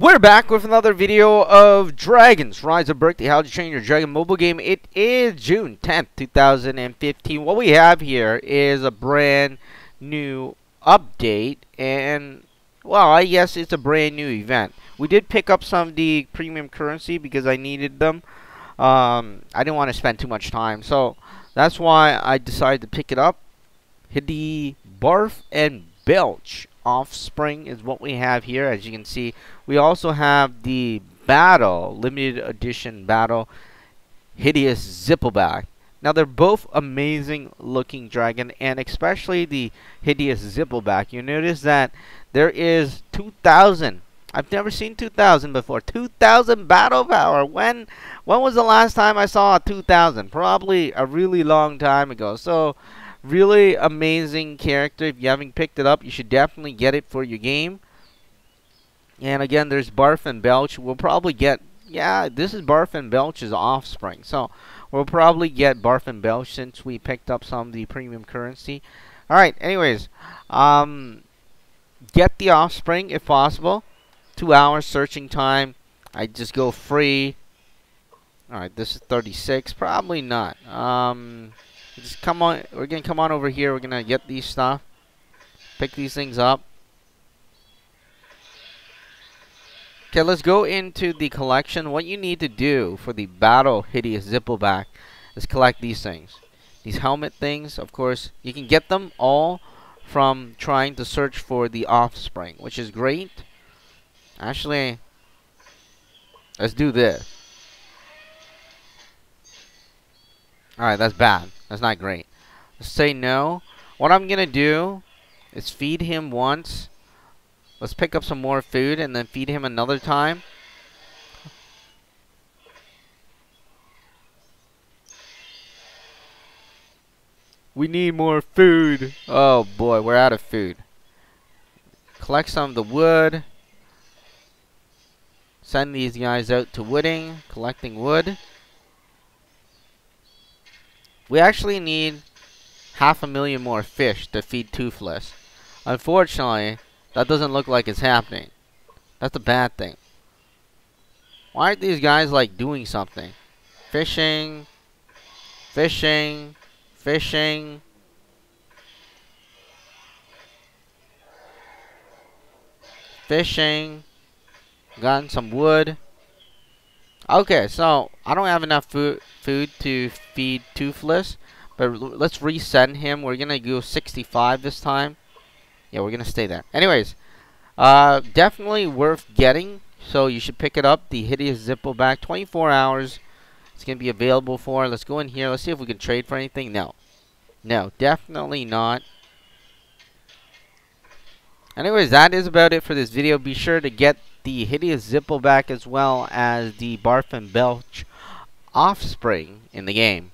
We're back with another video of Dragons Rise of Berk, the How to Train Your Dragon mobile game. It is June 10th, 2015. What we have here is a brand new update, and, well, I guess it's a brand new event. We did pick up some of the premium currency because I needed them. Um, I didn't want to spend too much time, so that's why I decided to pick it up. Hit the Barf and Belch offspring is what we have here. As you can see we also have the battle limited edition battle hideous zippleback now they're both amazing looking dragon and especially the hideous zippleback you notice that there is 2000 I've never seen 2000 before. 2000 battle power. When when was the last time I saw a 2000 probably a really long time ago. So Really amazing character. If you haven't picked it up, you should definitely get it for your game. And again, there's Barf and Belch. We'll probably get, yeah, this is Barf and Belch's offspring. So we'll probably get Barf and Belch since we picked up some of the premium currency. Alright, anyways, um, get the offspring if possible. Two hours searching time. I just go free. Alright, this is 36. Probably not. Um, just come on. We're gonna come on over here. We're gonna get these stuff. Pick these things up. Okay, let's go into the collection. What you need to do for the Battle Hideous Zippleback is collect these things. These helmet things, of course, you can get them all from trying to search for the offspring, which is great. Actually, let's do this. Alright, that's bad. That's not great. Let's say no. What I'm going to do is feed him once. Let's pick up some more food and then feed him another time. We need more food. Oh boy, we're out of food. Collect some of the wood. Send these guys out to wooding, collecting wood. We actually need half a million more fish to feed Toothless. Unfortunately, that doesn't look like it's happening. That's a bad thing. Why aren't these guys like doing something? Fishing, fishing, fishing. Fishing. Gotten some wood. Okay, so I don't have enough food food to feed Toothless, but let's resend him. We're gonna go 65 this time. Yeah, we're gonna stay there. Anyways, uh, definitely worth getting. So you should pick it up. The hideous Zippo Zippleback, 24 hours. It's gonna be available for. Let's go in here. Let's see if we can trade for anything. No, no, definitely not. Anyways, that is about it for this video. Be sure to get the Hideous Zippleback as well as the Barf and Belch offspring in the game.